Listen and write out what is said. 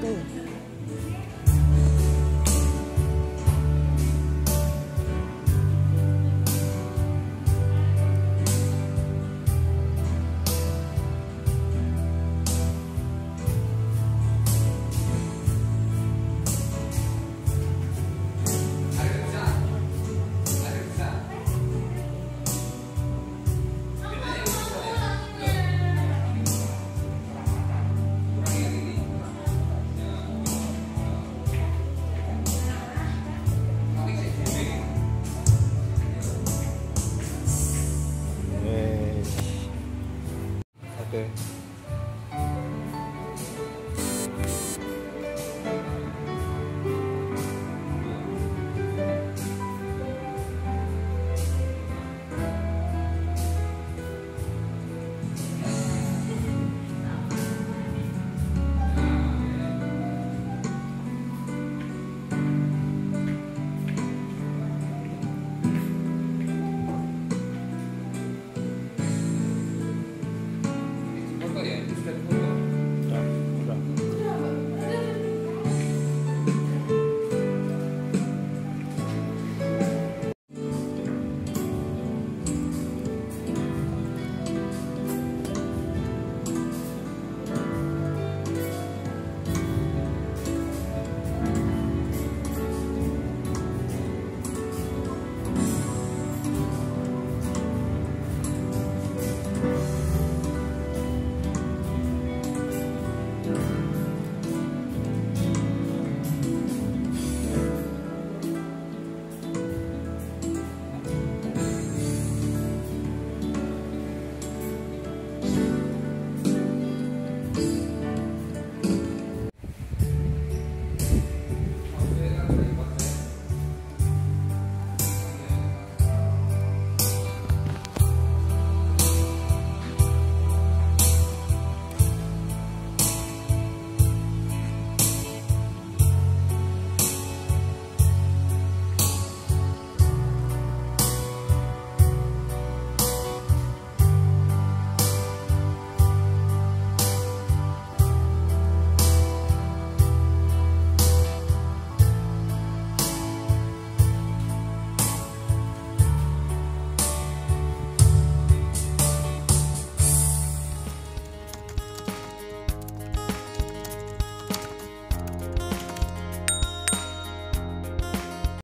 对